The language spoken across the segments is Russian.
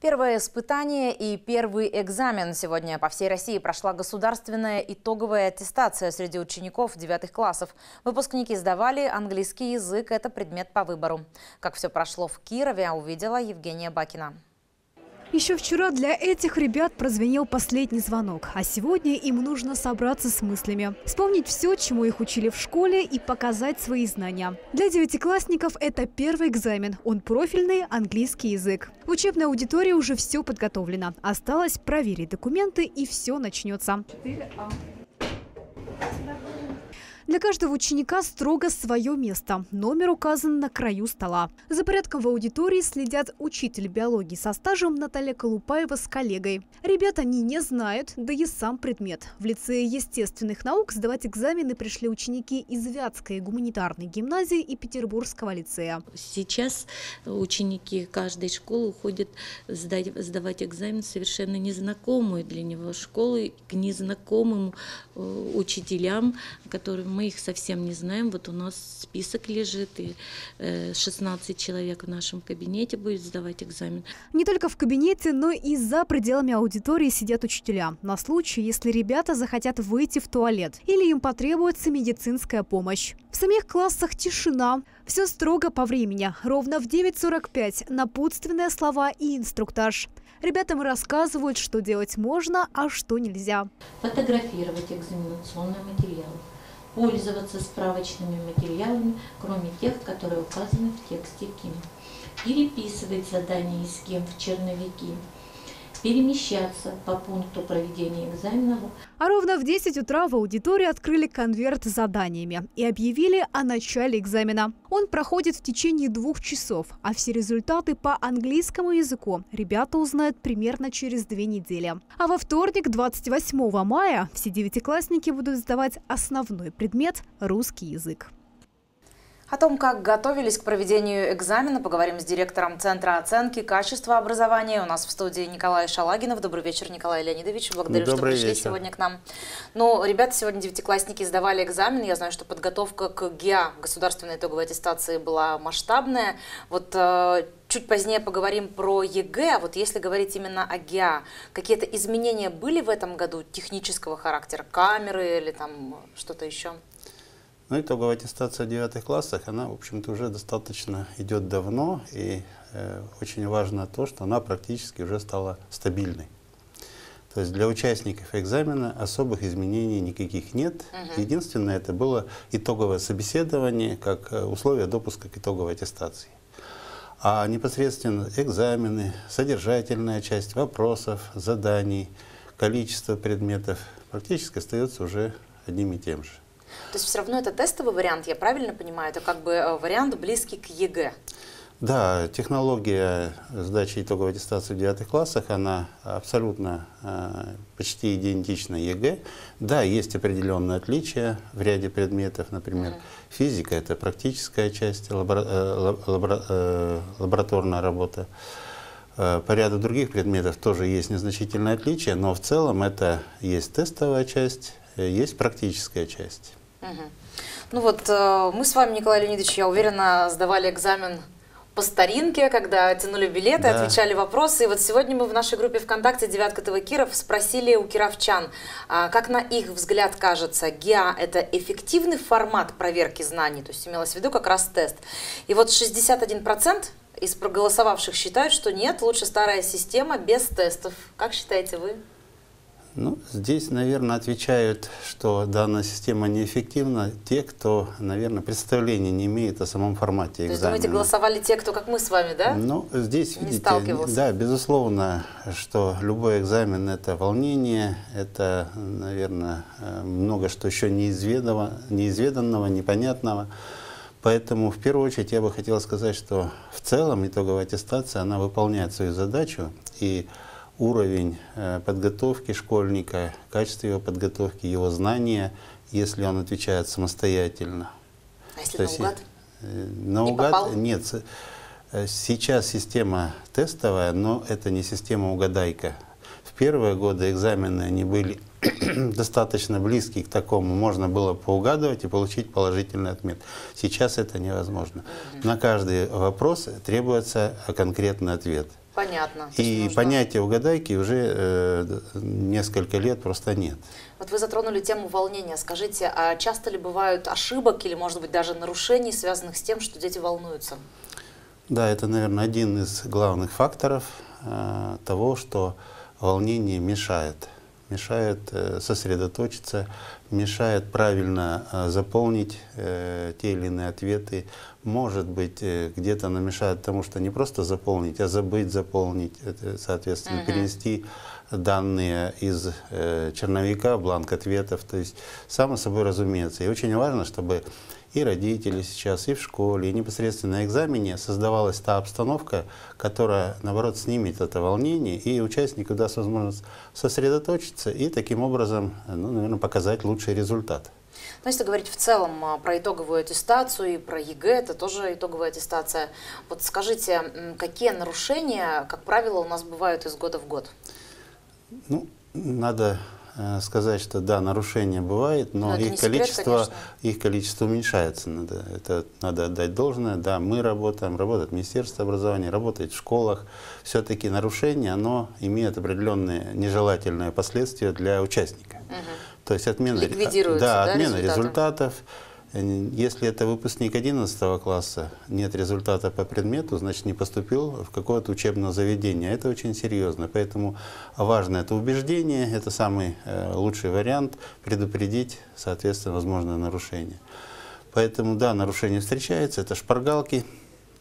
Первое испытание и первый экзамен. Сегодня по всей России прошла государственная итоговая аттестация среди учеников девятых классов. Выпускники сдавали английский язык – это предмет по выбору. Как все прошло в Кирове, увидела Евгения Бакина. Еще вчера для этих ребят прозвенел последний звонок, а сегодня им нужно собраться с мыслями, вспомнить все, чему их учили в школе и показать свои знания. Для девятиклассников это первый экзамен, он профильный английский язык. В учебной аудитории уже все подготовлено, осталось проверить документы и все начнется. 4А. Для каждого ученика строго свое место. Номер указан на краю стола. За порядком в аудитории следят учитель биологии со стажем Наталья Колупаева с коллегой. Ребят они не знают, да и сам предмет. В лицее естественных наук сдавать экзамены пришли ученики из Вятской гуманитарной гимназии и Петербургского лицея. Сейчас ученики каждой школы уходят сдавать экзамен совершенно незнакомую для него школы, к незнакомым э, учителям, которым мы их совсем не знаем. Вот у нас список лежит, и 16 э, человек в нашем кабинете будет сдавать экзамен. Не только в кабинете, но и за пределами аудитории сидят учителя. На случай, если ребята захотят выйти в туалет или им потребуется медицинская помощь. В самих классах тишина. Все строго по времени. Ровно в 9.45 напутственные слова и инструктаж. Ребятам рассказывают, что делать можно, а что нельзя. Фотографировать экзаменационные материалы пользоваться справочными материалами, кроме тех, которые указаны в тексте КИМ, переписывать задания из КИМ в черновики, перемещаться по пункту проведения экзаменов. А ровно в 10 утра в аудитории открыли конверт с заданиями и объявили о начале экзамена. Он проходит в течение двух часов, а все результаты по английскому языку ребята узнают примерно через две недели. А во вторник, 28 мая, все девятиклассники будут сдавать основной предмет – русский язык. О том, как готовились к проведению экзамена, поговорим с директором Центра оценки качества образования. У нас в студии Николай Шалагинов. Добрый вечер, Николай Леонидович. Благодарю, Добрый что пришли вечер. сегодня к нам. Ну, ребята сегодня девятиклассники сдавали экзамен. Я знаю, что подготовка к ГИА, государственной итоговой аттестации, была масштабная. Вот э, чуть позднее поговорим про ЕГЭ. А вот если говорить именно о ГИА, какие-то изменения были в этом году технического характера? Камеры или там что-то еще? Ну, итоговая аттестация в девятых классах, она, в общем-то, уже достаточно идет давно, и э, очень важно то, что она практически уже стала стабильной. То есть для участников экзамена особых изменений никаких нет. Угу. Единственное, это было итоговое собеседование как э, условие допуска к итоговой аттестации. А непосредственно экзамены, содержательная часть вопросов, заданий, количество предметов практически остается уже одним и тем же. То есть все равно это тестовый вариант, я правильно понимаю? Это как бы э, вариант близкий к ЕГЭ. Да, технология сдачи итоговой аттестации в девятых классах, она абсолютно э, почти идентична ЕГЭ. Да, есть определенные отличия в ряде предметов, например, mm физика – это практическая часть, лабора, э, лабора, э, лабораторная работа. По ряду других предметов тоже есть незначительные отличия, но в целом это есть тестовая часть, есть практическая часть. Угу. Ну вот э, мы с вами, Николай Леонидович, я уверена, сдавали экзамен по старинке, когда тянули билеты, да. отвечали вопросы. И вот сегодня мы в нашей группе ВКонтакте «Девятка ТВ Киров» спросили у кировчан, а, как на их взгляд кажется, ГИА – это эффективный формат проверки знаний, то есть имелось в виду как раз тест. И вот 61% из проголосовавших считают, что нет, лучше старая система без тестов. Как считаете вы? Ну, здесь, наверное, отвечают, что данная система неэффективна те, кто, наверное, представления не имеет о самом формате экзамена. То есть, думаете, голосовали те, кто, как мы с вами, да? Ну, здесь, не видите, да, безусловно, что любой экзамен – это волнение, это, наверное, много что еще неизведанного, неизведанного непонятного. Поэтому, в первую очередь, я бы хотел сказать, что в целом итоговая аттестация, она выполняет свою задачу, и уровень э, подготовки школьника, качество его подготовки, его знания, если он отвечает самостоятельно. А если То наугад? Э, наугад не нет. Э, сейчас система тестовая, но это не система угадайка. В первые годы экзамены они были достаточно близки к такому, можно было поугадывать и получить положительный отмет. Сейчас это невозможно. На каждый вопрос требуется конкретный ответ. Понятно. И нужно... понятия угадайки уже э, несколько лет просто нет. Вот вы затронули тему волнения. Скажите, а часто ли бывают ошибок или, может быть, даже нарушений, связанных с тем, что дети волнуются? Да, это, наверное, один из главных факторов э, того, что волнение мешает. Мешает э, сосредоточиться, мешает правильно э, заполнить э, те или иные ответы. Может быть, где-то оно мешает тому, что не просто заполнить, а забыть заполнить, соответственно, -huh. перенести данные из черновика, бланк ответов. То есть, само собой разумеется. И очень важно, чтобы и родители сейчас, и в школе, и непосредственно на экзамене создавалась та обстановка, которая, наоборот, снимет это волнение, и участнику даст возможность сосредоточиться и таким образом, ну, наверное, показать лучший результат. Но если говорить в целом а, про итоговую аттестацию и про ЕГЭ, это тоже итоговая аттестация. Вот скажите, какие нарушения, как правило, у нас бывают из года в год? Ну, надо сказать, что да, нарушения бывает, но, но их, секрет, количество, их количество уменьшается. Надо, это надо отдать должное. Да, мы работаем, работает Министерство образования, работает в школах. Все-таки нарушение, оно имеет определенные нежелательные последствия для участника. Угу. То есть отмена, да, да, отмена результатов. результатов если это выпускник 11 класса, нет результата по предмету, значит не поступил в какое-то учебное заведение. Это очень серьезно. Поэтому важно это убеждение, это самый э, лучший вариант предупредить, соответственно, возможное нарушение. Поэтому, да, нарушение встречается, это шпаргалки,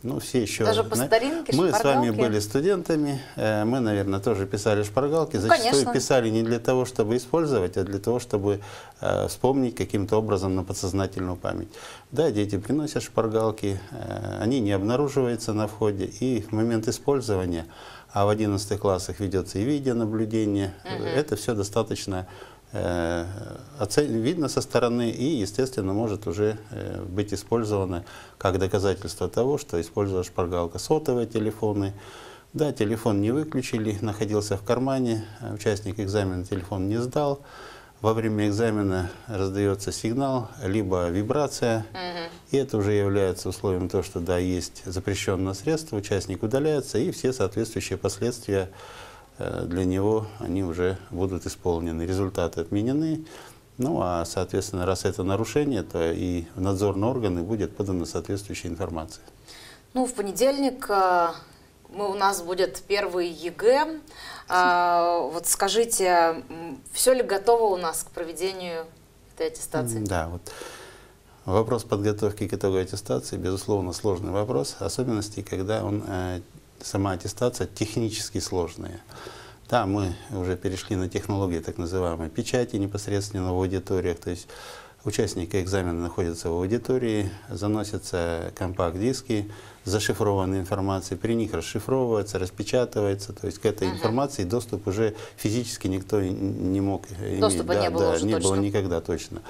ну, все еще... Даже по старинке, Мы с вами были студентами, э, мы, наверное, тоже писали шпаргалки. Ну, Зачастую конечно. писали не для того, чтобы использовать, а для того, чтобы э, вспомнить каким-то образом на подсознательную память. Да, дети приносят шпаргалки, э, они не обнаруживаются на входе, и в момент использования, а в 11 классах ведется и видеонаблюдение, угу. это все достаточно видно со стороны и, естественно, может уже э, быть использовано как доказательство того, что использовала шпаргалка сотовые телефоны. Да, телефон не выключили, находился в кармане, участник экзамена телефон не сдал. Во время экзамена раздается сигнал, либо вибрация, угу. и это уже является условием того, что да, есть запрещенное средство, участник удаляется, и все соответствующие последствия Э, для него они уже будут исполнены. Результаты отменены. Ну, а, соответственно, раз это нарушение, то и в надзорные органы будет подана соответствующая информация. Ну, в понедельник э, мы, у нас будет первый ЕГЭ. А, вот скажите, все ли готово у нас к проведению этой аттестации? Да, вот вопрос подготовки к итоговой аттестации, безусловно, сложный вопрос, особенности, когда он э, сама аттестация технически сложная. Да, мы уже перешли на технологии так называемой печати непосредственно в аудиториях, то есть участники экзамена находятся в аудитории, заносятся компакт-диски зашифрованной информацией, при них расшифровывается, распечатывается, то есть к этой информации доступ уже физически никто не мог Доступа иметь. Да, не было да, уже не точно. было никогда точно.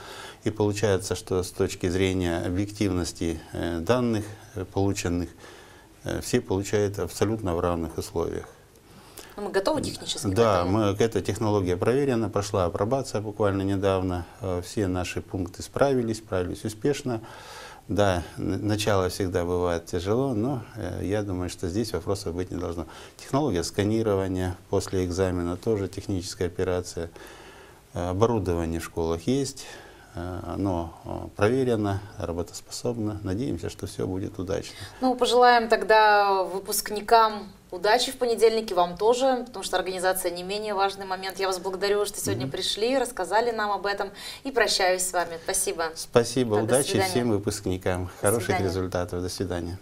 И получается, что с точки зрения объективности э, данных э, полученных, все получают абсолютно в равных условиях. Но ну, мы готовы технически? Да, мы, эта технология проверена, прошла апробация буквально недавно. Э, все наши пункты справились, справились успешно. Да, начало всегда бывает тяжело, но э, я думаю, что здесь вопросов быть не должно. Технология сканирования после экзамена тоже техническая операция. Оборудование в школах есть. Э, оно э, проверено, работоспособно. Надеемся, что все будет удачно. Ну, пожелаем тогда выпускникам удачи в понедельнике, вам тоже, потому что организация не менее важный момент. Я вас благодарю, что сегодня mm -hmm. пришли, рассказали нам об этом и прощаюсь с вами. Спасибо. Спасибо, так, удачи всем выпускникам, хороших результатов. До свидания.